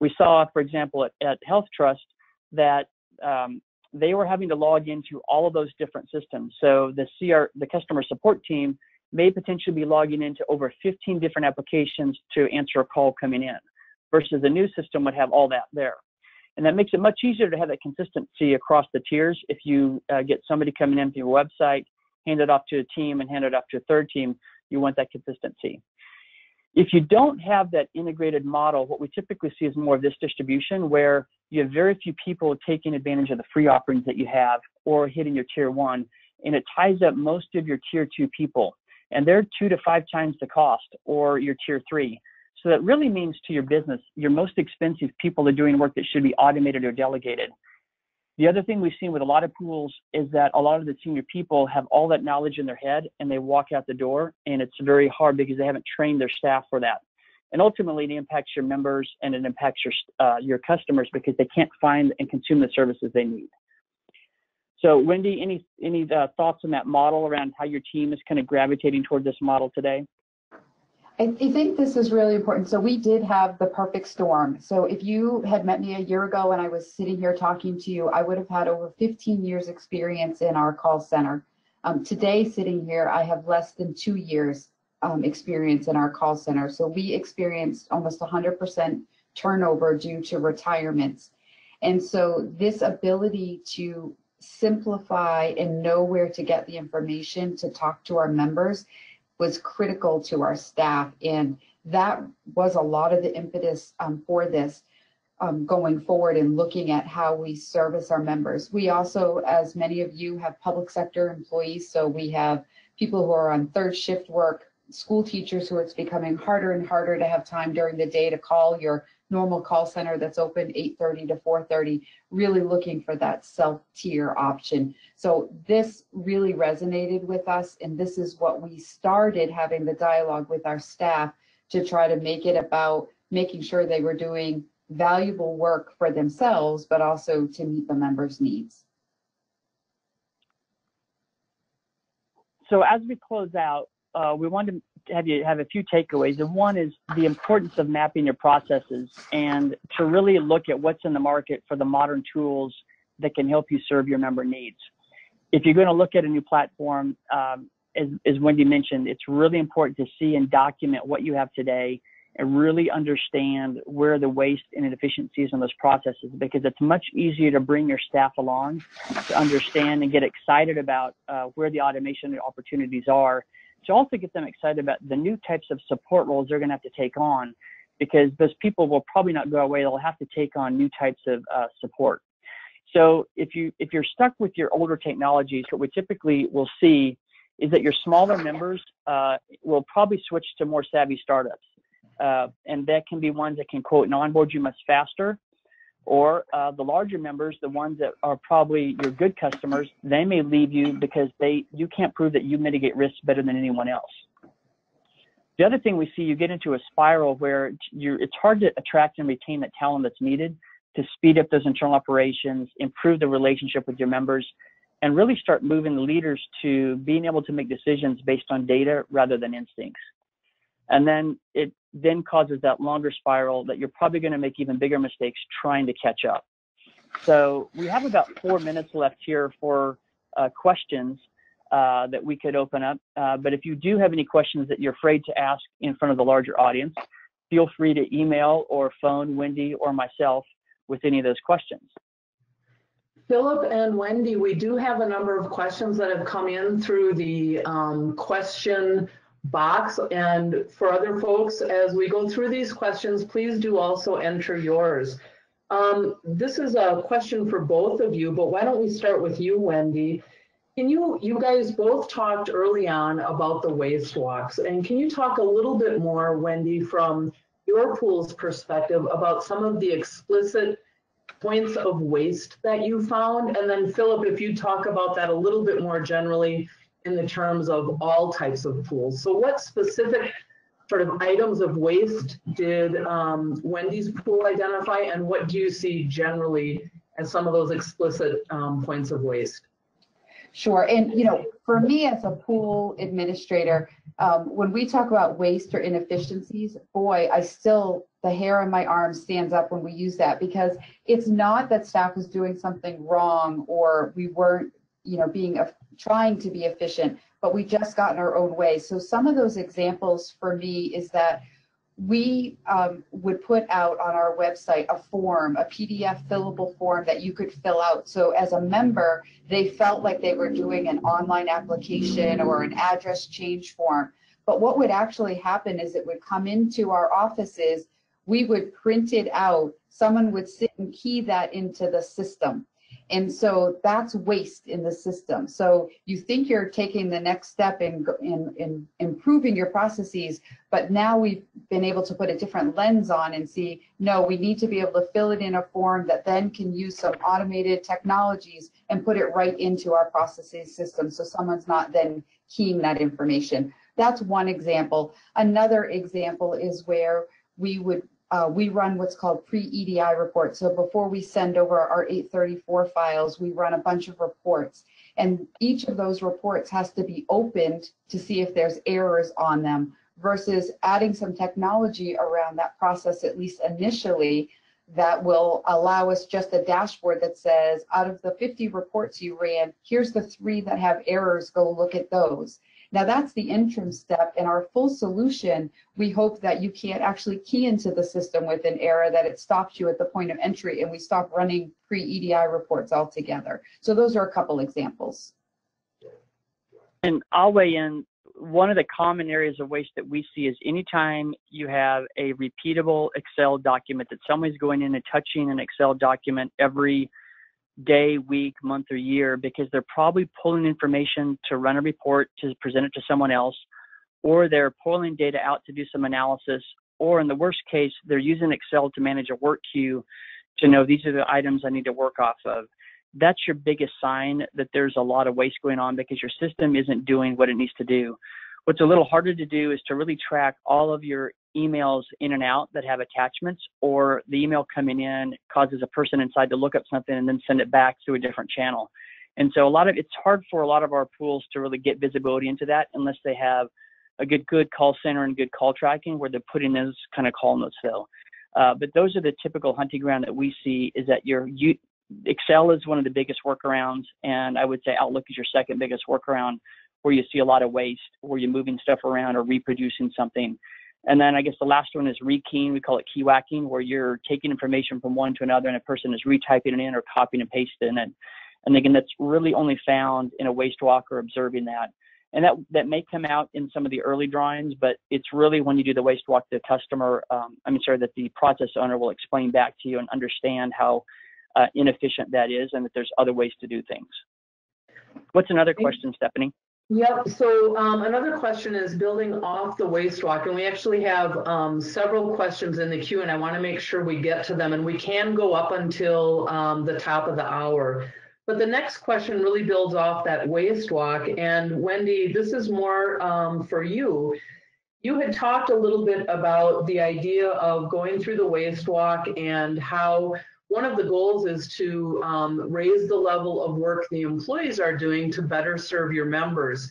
We saw, for example, at, at Health Trust that um, they were having to log into all of those different systems. So the CR, the customer support team may potentially be logging into over 15 different applications to answer a call coming in versus the new system would have all that there. And that makes it much easier to have that consistency across the tiers. If you uh, get somebody coming in through your website, hand it off to a team and hand it off to a third team, you want that consistency. If you don't have that integrated model, what we typically see is more of this distribution where you have very few people taking advantage of the free offerings that you have or hitting your tier one, and it ties up most of your tier two people and they're two to five times the cost or your tier three. So that really means to your business, your most expensive people are doing work that should be automated or delegated. The other thing we've seen with a lot of pools is that a lot of the senior people have all that knowledge in their head and they walk out the door and it's very hard because they haven't trained their staff for that. And ultimately it impacts your members and it impacts your, uh, your customers because they can't find and consume the services they need. So, Wendy, any any uh, thoughts on that model around how your team is kind of gravitating toward this model today? I, think this is really important. So we did have the perfect storm. So if you had met me a year ago and I was sitting here talking to you, I would have had over 15 years experience in our call center. Um, today, sitting here, I have less than two years um, experience in our call center. So we experienced almost 100% turnover due to retirements. And so this ability to simplify and know where to get the information to talk to our members was critical to our staff. And that was a lot of the impetus um, for this um, going forward and looking at how we service our members. We also, as many of you, have public sector employees. So we have people who are on third shift work, school teachers who it's becoming harder and harder to have time during the day to call your normal call center that's open 8:30 to 4:30 really looking for that self tier option. So this really resonated with us and this is what we started having the dialogue with our staff to try to make it about making sure they were doing valuable work for themselves but also to meet the members needs. So as we close out uh, we want to have you have a few takeaways. And one is the importance of mapping your processes and to really look at what's in the market for the modern tools that can help you serve your member needs. If you're going to look at a new platform, um, as, as Wendy mentioned, it's really important to see and document what you have today and really understand where the waste and inefficiencies in those processes because it's much easier to bring your staff along to understand and get excited about uh, where the automation opportunities are to also get them excited about the new types of support roles they're going to have to take on because those people will probably not go away. They'll have to take on new types of uh, support. So if you if you're stuck with your older technologies, what we typically will see is that your smaller members uh, will probably switch to more savvy startups, uh, and that can be ones that can quote and onboard you much faster, Or uh, the larger members, the ones that are probably your good customers, they may leave you because they you can't prove that you mitigate risks better than anyone else. The other thing we see, you get into a spiral where you it's hard to attract and retain that talent that's needed to speed up those internal operations, improve the relationship with your members, and really start moving the leaders to being able to make decisions based on data rather than instincts. And then it then causes that longer spiral that you're probably going to make even bigger mistakes trying to catch up. So we have about four minutes left here for uh, questions uh, that we could open up. Uh, but if you do have any questions that you're afraid to ask in front of the larger audience, feel free to email or phone Wendy or myself with any of those questions. Phillip and Wendy, we do have a number of questions that have come in through the um, question box. And for other folks, as we go through these questions, please do also enter yours. Um, this is a question for both of you, but why don't we start with you, Wendy? Can you, you guys both talked early on about the waste walks, and can you talk a little bit more, Wendy, from your pool's perspective about some of the explicit points of waste that you found? And then Phillip, if you talk about that a little bit more generally, in the terms of all types of pools. So what specific sort of items of waste did um, Wendy's pool identify and what do you see generally as some of those explicit um, points of waste? Sure. And, you know, for me as a pool administrator, um, when we talk about waste or inefficiencies, boy, I still, the hair on my arm stands up when we use that because it's not that staff was doing something wrong or we weren't, you know, being a, trying to be efficient, but we just got in our own way. So some of those examples for me is that we um, would put out on our website a form, a PDF fillable form that you could fill out. So as a member, they felt like they were doing an online application or an address change form. But what would actually happen is it would come into our offices, we would print it out, someone would sit and key that into the system. And so that's waste in the system. So you think you're taking the next step in, in, in improving your processes, but now we've been able to put a different lens on and see, no, we need to be able to fill it in a form that then can use some automated technologies and put it right into our processes system. So someone's not then keying that information. That's one example. Another example is where we would uh, we run what's called pre-EDI reports. So before we send over our 834 files, we run a bunch of reports. And each of those reports has to be opened to see if there's errors on them versus adding some technology around that process, at least initially, that will allow us just a dashboard that says, out of the 50 reports you ran, here's the three that have errors, go look at those. Now that's the interim step. In our full solution, we hope that you can't actually key into the system with an error, that it stops you at the point of entry and we stop running pre-EDI reports altogether. So those are a couple examples. And I'll weigh in. One of the common areas of waste that we see is anytime you have a repeatable Excel document that somebody's going in and touching an Excel document every day, week, month, or year because they're probably pulling information to run a report to present it to someone else, or they're pulling data out to do some analysis, or in the worst case, they're using Excel to manage a work queue to know these are the items I need to work off of. That's your biggest sign that there's a lot of waste going on because your system isn't doing what it needs to do. What's a little harder to do is to really track all of your emails in and out that have attachments, or the email coming in causes a person inside to look up something and then send it back through a different channel. And so a lot of it's hard for a lot of our pools to really get visibility into that unless they have a good good call center and good call tracking where they're putting those kind of call notes though. Uh, but those are the typical hunting ground that we see is that your you, Excel is one of the biggest workarounds, and I would say Outlook is your second biggest workaround where you see a lot of waste, where you're moving stuff around or reproducing something. And then I guess the last one is rekeying. We call it key whacking, where you're taking information from one to another and a person is retyping it in or copying and pasting it. And again, that's really only found in a waste walk or observing that. And that, that may come out in some of the early drawings, but it's really when you do the waste walk, the customer, um, I'm sorry, that the process owner will explain back to you and understand how uh, inefficient that is and that there's other ways to do things. What's another question, Stephanie? Yep, so um, another question is building off the waste walk, and we actually have um, several questions in the queue, and I want to make sure we get to them, and we can go up until um, the top of the hour. But the next question really builds off that waste walk, and Wendy, this is more um, for you. You had talked a little bit about the idea of going through the waste walk and how one of the goals is to um, raise the level of work the employees are doing to better serve your members.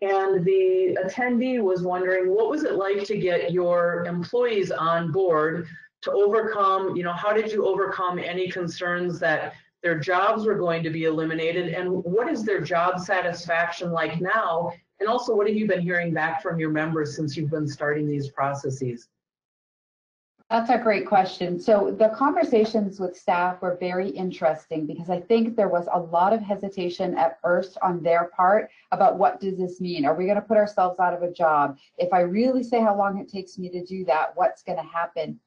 And the attendee was wondering, what was it like to get your employees on board to overcome, you know, how did you overcome any concerns that their jobs were going to be eliminated? And what is their job satisfaction like now? And also, what have you been hearing back from your members since you've been starting these processes? That's a great question. So the conversations with staff were very interesting because I think there was a lot of hesitation at first on their part about what does this mean? Are we going to put ourselves out of a job? If I really say how long it takes me to do that, what's going to happen?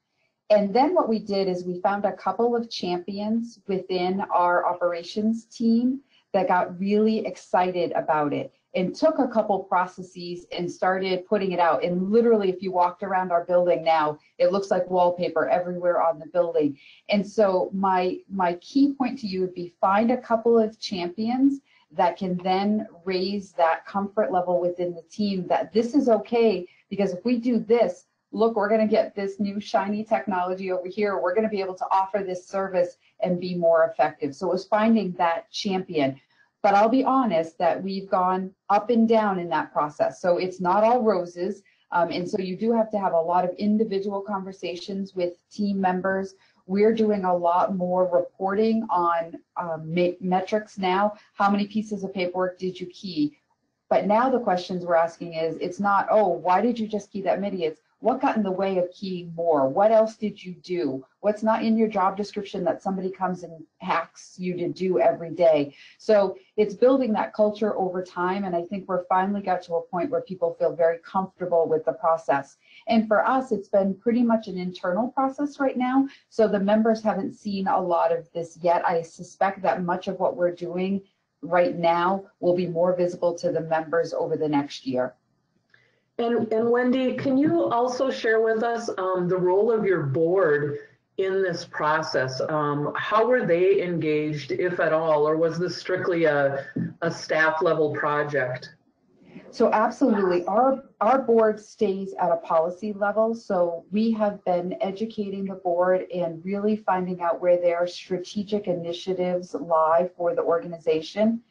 And then what we did is we found a couple of champions within our operations team that got really excited about it and took a couple processes and started putting it out. And literally, if you walked around our building now, it looks like wallpaper everywhere on the building. And so my my key point to you would be find a couple of champions that can then raise that comfort level within the team that this is okay because if we do this, look, we're going to get this new shiny technology over here. We're going to be able to offer this service and be more effective. So it was finding that champion. But I'll be honest that we've gone up and down in that process. So it's not all roses. Um, and so you do have to have a lot of individual conversations with team members. We're doing a lot more reporting on um, metrics now. How many pieces of paperwork did you key? But now the questions we're asking is, it's not, oh, why did you just key that many? It's what got in the way of keying more? What else did you do? What's not in your job description that somebody comes and hacks you to do every day? So it's building that culture over time. And I think we're finally got to a point where people feel very comfortable with the process. And for us, it's been pretty much an internal process right now. So the members haven't seen a lot of this yet. I suspect that much of what we're doing right now will be more visible to the members over the next year. And, and Wendy, can you also share with us um, the role of your board in this process? Um, how were they engaged, if at all, or was this strictly a, a staff level project? So absolutely, our our board stays at a policy level. So we have been educating the board and really finding out where their strategic initiatives lie for the organization.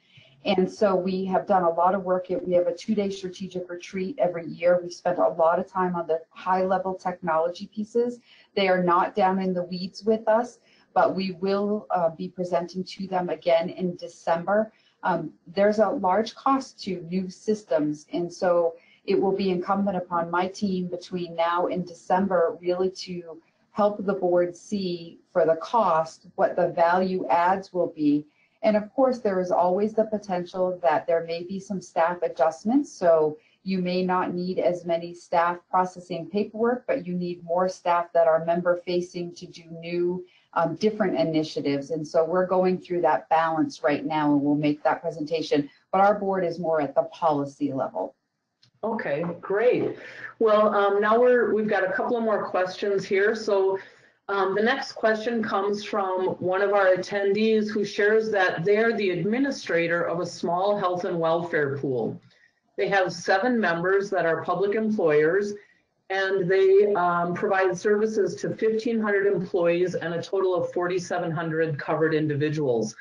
And so we have done a lot of work. We have a two-day strategic retreat every year. We spend a lot of time on the high-level technology pieces. They are not down in the weeds with us, but we will uh, be presenting to them again in December. Um, there's a large cost to new systems, and so it will be incumbent upon my team between now and December really to help the board see for the cost what the value adds will be and of course, there is always the potential that there may be some staff adjustments. So you may not need as many staff processing paperwork, but you need more staff that are member facing to do new um, different initiatives. And so we're going through that balance right now and we'll make that presentation. But our board is more at the policy level. Okay, great. Well, um, now we're, we've got a couple of more questions here. So um, the next question comes from one of our attendees who shares that they're the administrator of a small health and welfare pool. They have seven members that are public employers and they um, provide services to 1,500 employees and a total of 4,700 covered individuals.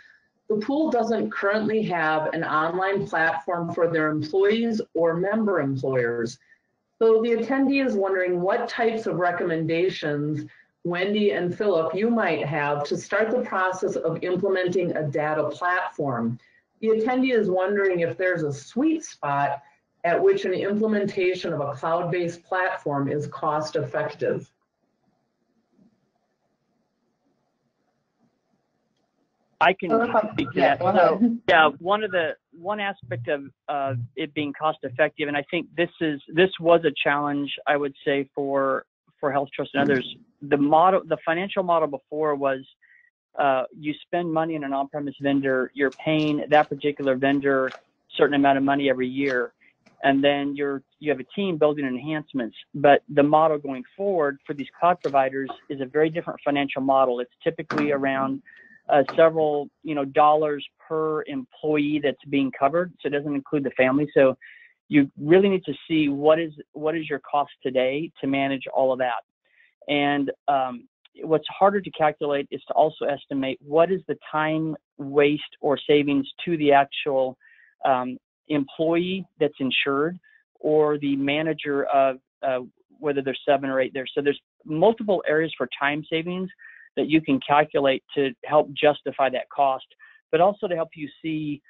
The pool doesn't currently have an online platform for their employees or member employers. So the attendee is wondering what types of recommendations Wendy and Phillip, you might have to start the process of implementing a data platform. The attendee is wondering if there's a sweet spot at which an implementation of a cloud-based platform is cost effective. I can speak to yeah, that. So, yeah, one of the one aspect of uh, it being cost effective, and I think this is this was a challenge I would say for for HealthTrust and others the model, the financial model before was uh, you spend money on an on-premise vendor, you're paying that particular vendor certain amount of money every year. And then you're you have a team building enhancements. But the model going forward for these cloud providers is a very different financial model. It's typically around uh, several you know dollars per employee that's being covered. So it doesn't include the family. So you really need to see what is what is your cost today to manage all of that. And um, what's harder to calculate is to also estimate what is the time waste or savings to the actual um, employee that's insured or the manager of uh, whether there's seven or eight there. So there's multiple areas for time savings that you can calculate to help justify that cost, but also to help you see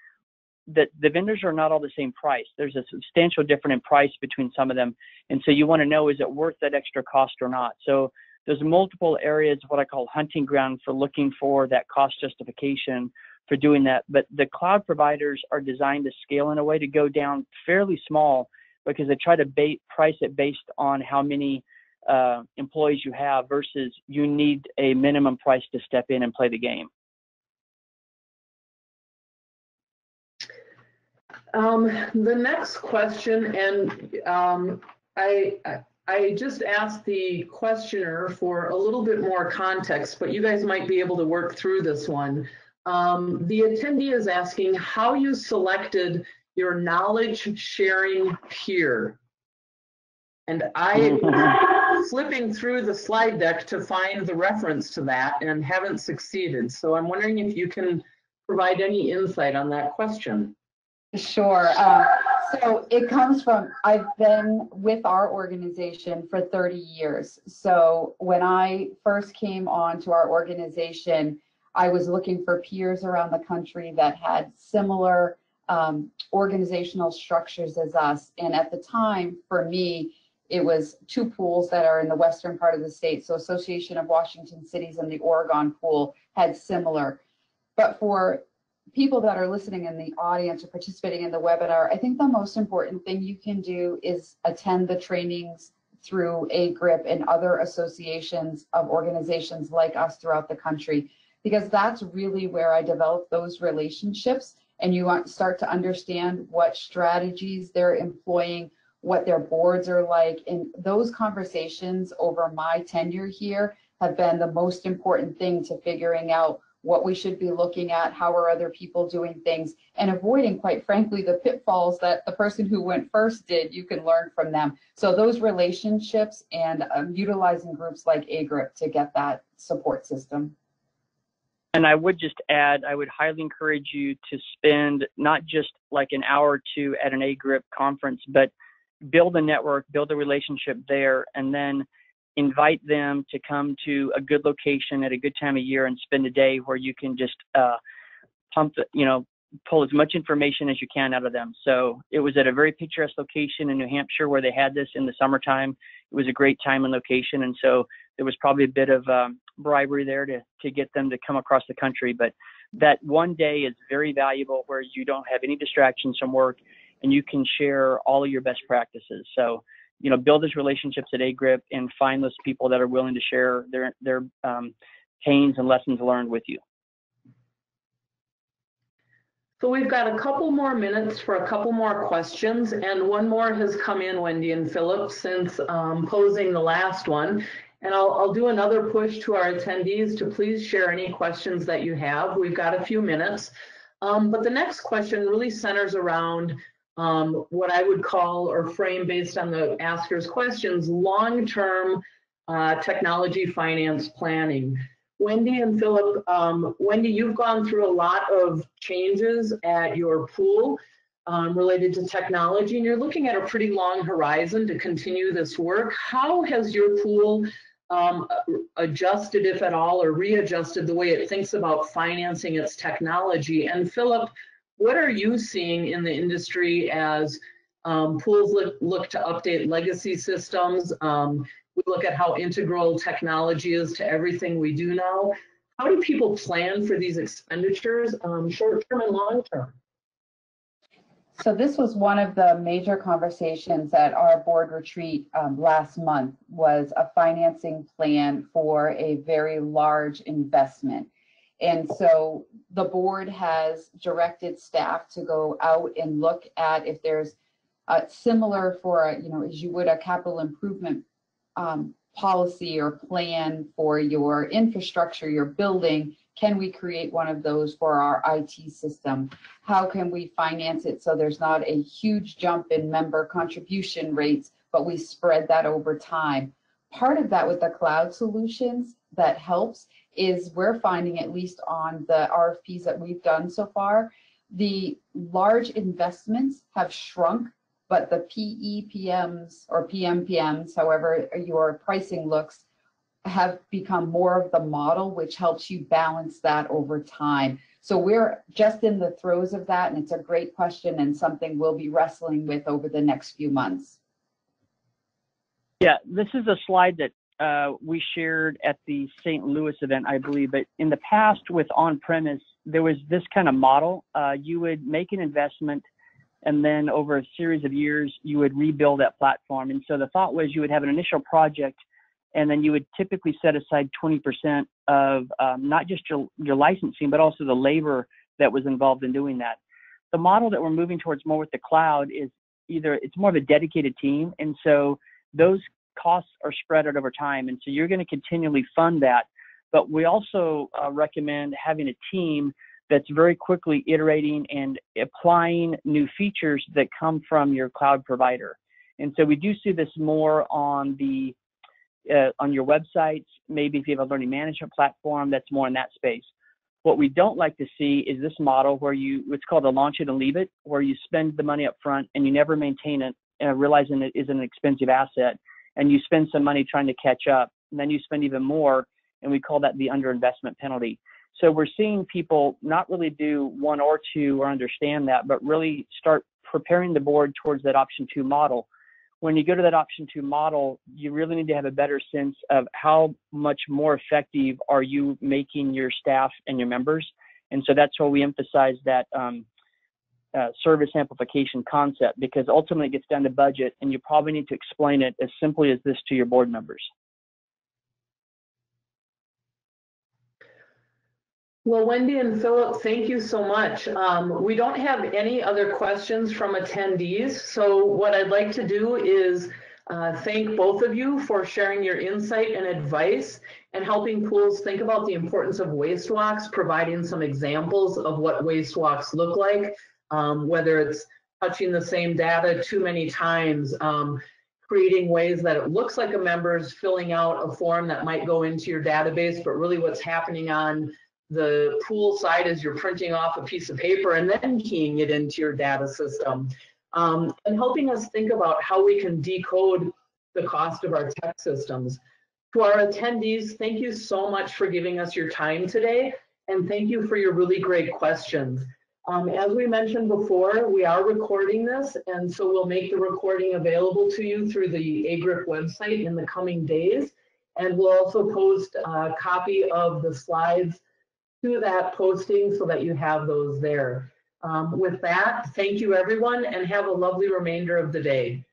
that the vendors are not all the same price. There's a substantial difference in price between some of them. And so you want to know, is it worth that extra cost or not? So there's multiple areas, what I call hunting ground for looking for that cost justification for doing that. But the cloud providers are designed to scale in a way to go down fairly small because they try to bait, price it based on how many uh, employees you have versus you need a minimum price to step in and play the game. Um, the next question, and um, I, I just asked the questioner for a little bit more context, but you guys might be able to work through this one. Um, the attendee is asking how you selected your knowledge sharing peer. And I flipping through the slide deck to find the reference to that and haven't succeeded. So I'm wondering if you can provide any insight on that question. Sure. Uh, so it comes from, I've been with our organization for 30 years. So when I first came on to our organization, I was looking for peers around the country that had similar um, organizational structures as us. And at the time, for me, it was two pools that are in the western part of the state. So Association of Washington Cities and the Oregon pool had similar. But for people that are listening in the audience or participating in the webinar, I think the most important thing you can do is attend the trainings through AGRIP and other associations of organizations like us throughout the country, because that's really where I develop those relationships and you start to understand what strategies they're employing, what their boards are like. And those conversations over my tenure here have been the most important thing to figuring out what we should be looking at, how are other people doing things, and avoiding, quite frankly, the pitfalls that the person who went first did, you can learn from them. So those relationships and um, utilizing groups like AGRIP to get that support system. And I would just add, I would highly encourage you to spend not just like an hour or two at an AGRIP conference, but build a network, build a relationship there, and then invite them to come to a good location at a good time of year and spend a day where you can just uh, pump, you know, pull as much information as you can out of them. So it was at a very picturesque location in New Hampshire where they had this in the summertime. It was a great time and location, and so there was probably a bit of um, bribery there to to get them to come across the country. But that one day is very valuable where you don't have any distractions from work and you can share all of your best practices. So you know, build those relationships at AGRIP and find those people that are willing to share their their um, pains and lessons learned with you. So we've got a couple more minutes for a couple more questions, and one more has come in, Wendy and Phillip, since um, posing the last one. And I'll, I'll do another push to our attendees to please share any questions that you have. We've got a few minutes. Um, but the next question really centers around um, what I would call or frame based on the asker's questions, long-term uh, technology finance planning. Wendy and Phillip, um, Wendy, you've gone through a lot of changes at your pool um, related to technology, and you're looking at a pretty long horizon to continue this work. How has your pool um, adjusted, if at all, or readjusted the way it thinks about financing its technology? And Phillip, what are you seeing in the industry as um, pools look, look to update legacy systems? Um, we look at how integral technology is to everything we do now. How do people plan for these expenditures, um, short term and long term? So this was one of the major conversations at our board retreat um, last month was a financing plan for a very large investment. And so the board has directed staff to go out and look at if there's uh, similar for, a, you know, as you would a capital improvement um, policy or plan for your infrastructure, your building, can we create one of those for our IT system? How can we finance it so there's not a huge jump in member contribution rates, but we spread that over time? Part of that with the cloud solutions that helps is we're finding, at least on the RFPs that we've done so far, the large investments have shrunk, but the PEPMs or PMPMs, however your pricing looks, have become more of the model, which helps you balance that over time. So we're just in the throes of that, and it's a great question and something we'll be wrestling with over the next few months. Yeah, this is a slide that uh, we shared at the St. Louis event, I believe. But in the past, with on-premise, there was this kind of model. Uh, you would make an investment, and then over a series of years, you would rebuild that platform. And so the thought was you would have an initial project, and then you would typically set aside 20% of um, not just your, your licensing, but also the labor that was involved in doing that. The model that we're moving towards more with the cloud is either it's more of a dedicated team, and so those costs are spread out over time. And so you're going to continually fund that. But we also uh, recommend having a team that's very quickly iterating and applying new features that come from your cloud provider. And so we do see this more on the uh, on your websites. Maybe if you have a learning management platform, that's more in that space. What we don't like to see is this model where you, it's called a launch it and leave it, where you spend the money up front and you never maintain it, uh, realizing it is an expensive asset and you spend some money trying to catch up, and then you spend even more, and we call that the underinvestment penalty. So we're seeing people not really do one or two or understand that, but really start preparing the board towards that option two model. When you go to that option two model, you really need to have a better sense of how much more effective are you making your staff and your members. And so that's why we emphasize that um, uh, service amplification concept because ultimately it gets down to budget and you probably need to explain it as simply as this to your board members. Well, Wendy and Phillip, thank you so much. Um, we don't have any other questions from attendees. So what I'd like to do is uh, thank both of you for sharing your insight and advice and helping pools think about the importance of waste walks, providing some examples of what waste walks look like um, whether it's touching the same data too many times, um, creating ways that it looks like a member's filling out a form that might go into your database, but really what's happening on the pool side is you're printing off a piece of paper and then keying it into your data system. Um, and helping us think about how we can decode the cost of our tech systems. To our attendees, thank you so much for giving us your time today, and thank you for your really great questions. Um, as we mentioned before, we are recording this, and so we'll make the recording available to you through the AGRIP website in the coming days. And we'll also post a copy of the slides to that posting so that you have those there. Um, with that, thank you everyone and have a lovely remainder of the day.